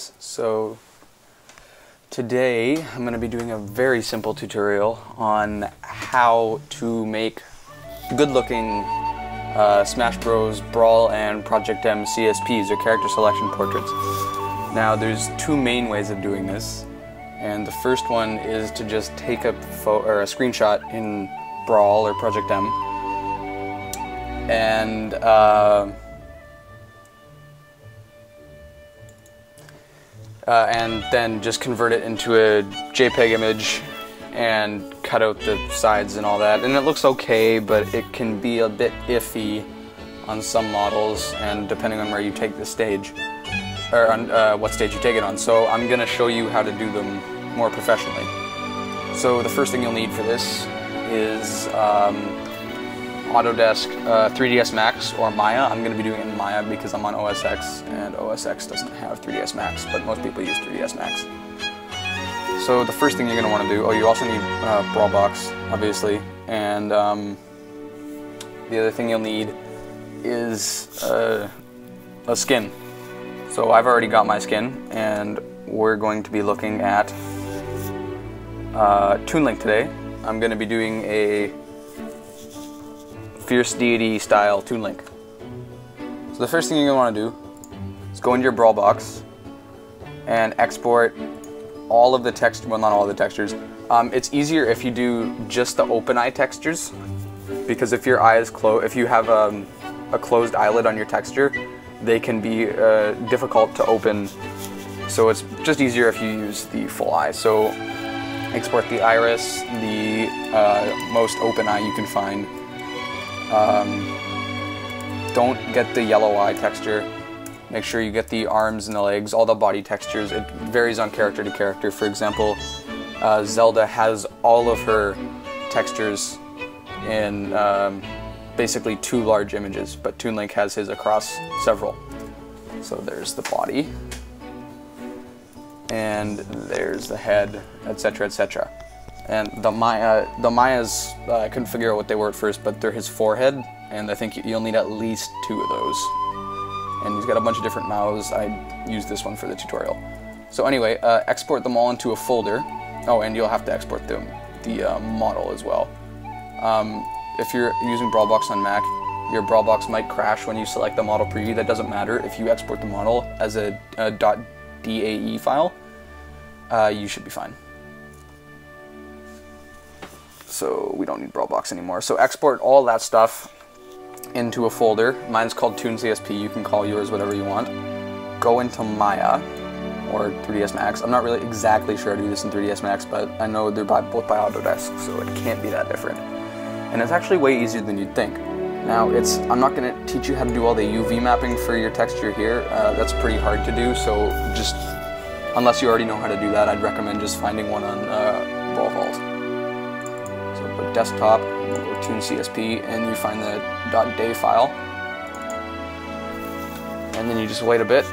So today I'm going to be doing a very simple tutorial on how to make good looking uh, Smash Bros. Brawl and Project M CSPs or character selection portraits. Now there's two main ways of doing this and the first one is to just take a, or a screenshot in Brawl or Project M and uh, uh, and then just convert it into a JPEG image and cut out the sides and all that. And it looks okay, but it can be a bit iffy on some models and depending on where you take the stage or on uh, what stage you take it on. So I'm gonna show you how to do them more professionally. So the first thing you'll need for this is um, Autodesk uh, 3ds Max or Maya. I'm going to be doing it in Maya because I'm on OS X and OS X doesn't have 3ds Max, but most people use 3ds Max. So the first thing you're going to want to do, oh you also need uh, Brawlbox, obviously, and um, the other thing you'll need is uh, a skin. So I've already got my skin and we're going to be looking at uh, Toon Link today. I'm going to be doing a Fierce Deity style Toon Link. So the first thing you're going to want to do is go into your Brawl box and export all of the text, well not all the textures. Um, it's easier if you do just the open eye textures because if your eye is closed, if you have um, a closed eyelid on your texture, they can be uh, difficult to open. So it's just easier if you use the full eye. So export the iris, the uh, most open eye you can find, um, don't get the yellow eye texture. Make sure you get the arms and the legs, all the body textures. It varies on character to character. For example, uh, Zelda has all of her textures in um, basically two large images, but Toon Link has his across several. So there's the body, and there's the head, etc., etc. And the Maya, the Mayas, uh, I couldn't figure out what they were at first, but they're his forehead, and I think you'll need at least two of those. And he's got a bunch of different mouths. I used this one for the tutorial. So anyway, uh, export them all into a folder. Oh, and you'll have to export them, the uh, model as well. Um, if you're using Brawlbox on Mac, your Brawlbox might crash when you select the model preview. That doesn't matter. If you export the model as a, a .dae file, uh, you should be fine so we don't need Brawlbox anymore. So export all that stuff into a folder. Mine's called CSP. You can call yours whatever you want. Go into Maya or 3ds Max. I'm not really exactly sure how to do this in 3ds Max, but I know they're by, both by Autodesk, so it can't be that different. And it's actually way easier than you'd think. Now, it's I'm not going to teach you how to do all the UV mapping for your texture here. Uh, that's pretty hard to do, so just unless you already know how to do that, I'd recommend just finding one on uh, Brawl Vault desktop, go Toon CSP, and you find the .dae file. And then you just wait a bit,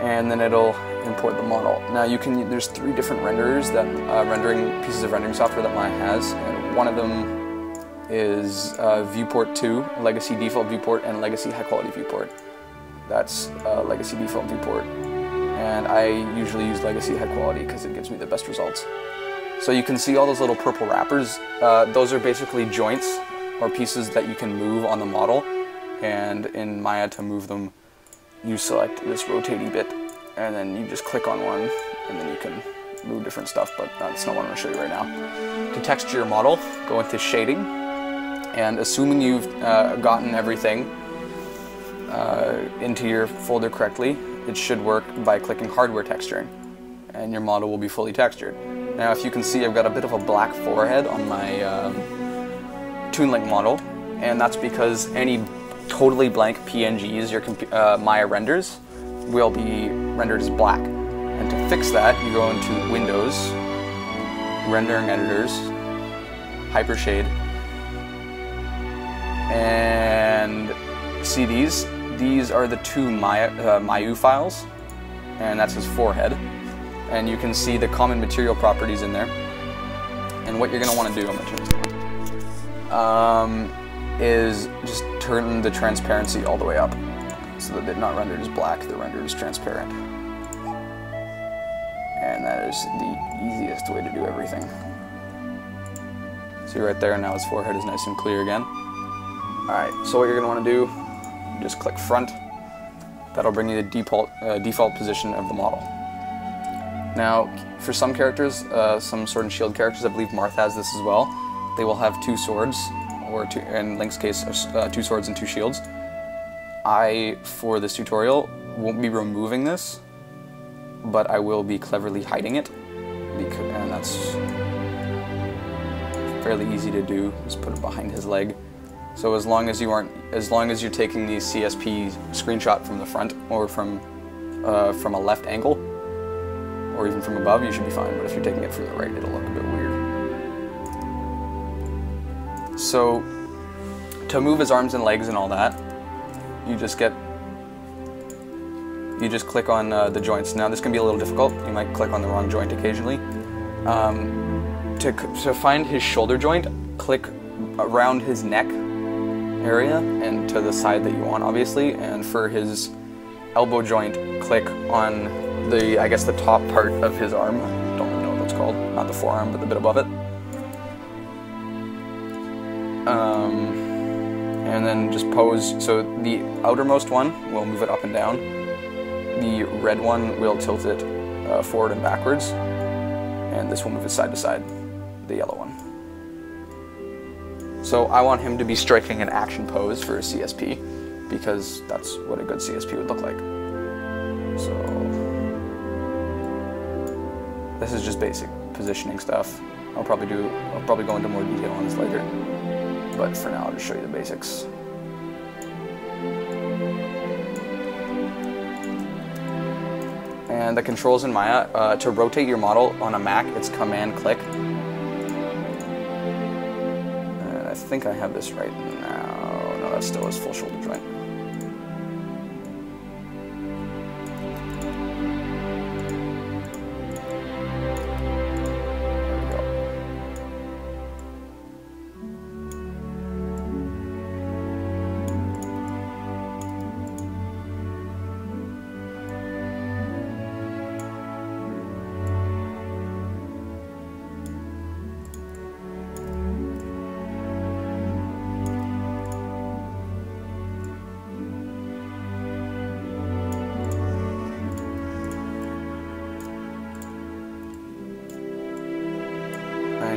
and then it'll import the model. Now you can, there's three different renderers that, uh, rendering pieces of rendering software that Maya has, and one of them is uh, Viewport 2, Legacy Default Viewport, and Legacy High Quality Viewport. That's uh, Legacy Default Viewport. And I usually use Legacy High Quality because it gives me the best results. So you can see all those little purple wrappers. Uh, those are basically joints or pieces that you can move on the model. And in Maya to move them, you select this rotating bit and then you just click on one and then you can move different stuff, but that's not what I'm gonna show you right now. To texture your model, go into shading and assuming you've uh, gotten everything uh, into your folder correctly, it should work by clicking hardware texturing and your model will be fully textured. Now if you can see I've got a bit of a black forehead on my um, Toon Link model and that's because any totally blank PNGs your uh, Maya renders will be rendered as black. And to fix that you go into Windows, Rendering Editors, Hypershade, and see these? These are the two Maya, uh, Mayu files and that's his forehead and you can see the common material properties in there. And what you're going to want to do, I'm going to turn this um, is just turn the transparency all the way up. so that they're not rendered as black, they're rendered as transparent. And that is the easiest way to do everything. See right there, now his forehead is nice and clear again. Alright, so what you're going to want to do, just click front. That'll bring you the default, uh, default position of the model. Now, for some characters, uh, some Sword and Shield characters, I believe Marth has this as well, they will have two swords, or two, in Link's case, uh, two swords and two shields. I, for this tutorial, won't be removing this, but I will be cleverly hiding it, because, and that's fairly easy to do. Just put it behind his leg. So as long as you aren't, as long as you're taking the CSP screenshot from the front or from uh, from a left angle, or even from above, you should be fine. But if you're taking it from the right, it'll look a bit weird. So to move his arms and legs and all that, you just get you just click on uh, the joints. Now this can be a little difficult. You might click on the wrong joint occasionally. Um, to, to find his shoulder joint, click around his neck area and to the side that you want, obviously. And for his elbow joint, click on the, I guess, the top part of his arm. Don't really know what that's called. Not the forearm, but the bit above it. Um, and then just pose. So the outermost one, we'll move it up and down. The red one will tilt it uh, forward and backwards. And this will move it side to side, the yellow one. So I want him to be striking an action pose for a CSP because that's what a good CSP would look like. So this is just basic positioning stuff. I'll probably do, I'll probably go into more detail on this later. But for now, I'll just show you the basics. And the controls in Maya, uh, to rotate your model on a Mac, it's command click. And I think I have this right now. No, that still is full shoulder joint.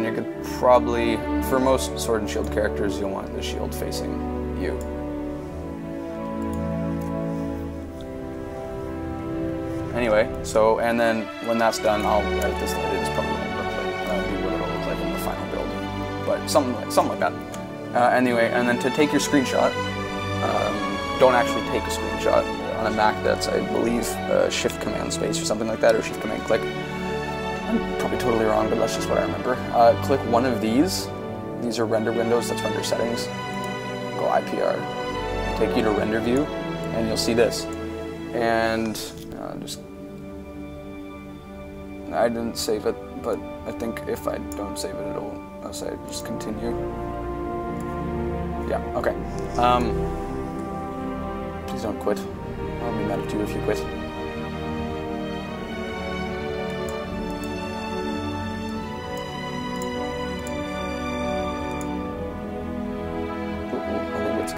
You could probably, for most Sword and Shield characters, you'll want the shield facing you. Anyway, so, and then when that's done, I'll edit this later. It's probably going to look like, uh, be what it'll look like in the final build. But something like, something like that. Uh, anyway, and then to take your screenshot, um, don't actually take a screenshot. On a Mac, that's, I believe, uh, Shift Command Space or something like that, or Shift Command Click. I'm probably totally wrong, but that's just what I remember. Uh, click one of these. These are render windows, that's render settings. Go IPR. Take you to render view, and you'll see this. And uh, just, I didn't save it, but I think if I don't save it, it'll, I'll say just continue. Yeah, okay. Um, please don't quit. I'll be mad at you if you quit.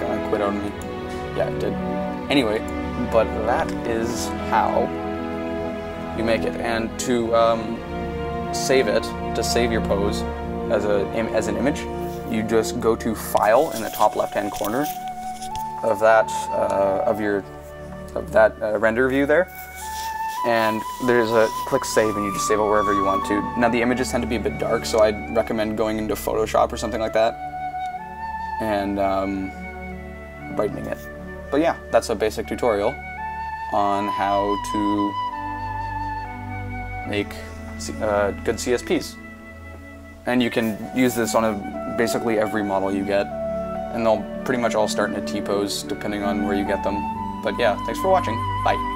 Gonna quit on me. Yeah, it did. Anyway, but that is how you make it. And to um, save it, to save your pose as a as an image, you just go to File in the top left-hand corner of that uh, of your of that uh, render view there, and there's a click Save, and you just save it wherever you want to. Now the images tend to be a bit dark, so I'd recommend going into Photoshop or something like that and um, brightening it. But yeah, that's a basic tutorial on how to make uh, good CSPs. And you can use this on a, basically every model you get, and they'll pretty much all start in a T-pose depending on where you get them. But yeah, thanks for watching. Bye.